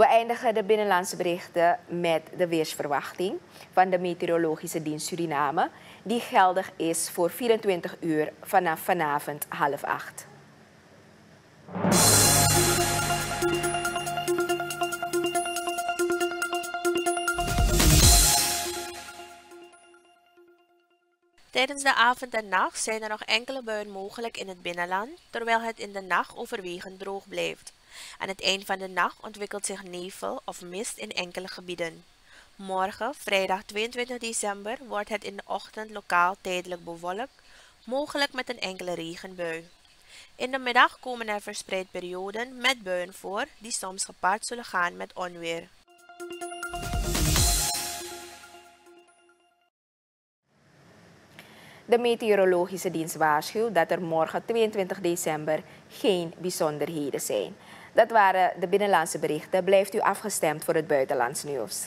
We eindigen de binnenlandse berichten met de weersverwachting van de Meteorologische Dienst Suriname, die geldig is voor 24 uur vanaf vanavond half acht. Tijdens de avond en nacht zijn er nog enkele buien mogelijk in het binnenland, terwijl het in de nacht overwegend droog blijft. Aan het eind van de nacht ontwikkelt zich nevel of mist in enkele gebieden. Morgen, vrijdag 22 december, wordt het in de ochtend lokaal tijdelijk bewolkt, mogelijk met een enkele regenbui. In de middag komen er verspreid perioden met buien voor, die soms gepaard zullen gaan met onweer. De meteorologische dienst waarschuwt dat er morgen 22 december geen bijzonderheden zijn. Dat waren de binnenlandse berichten. Blijft u afgestemd voor het buitenlands nieuws.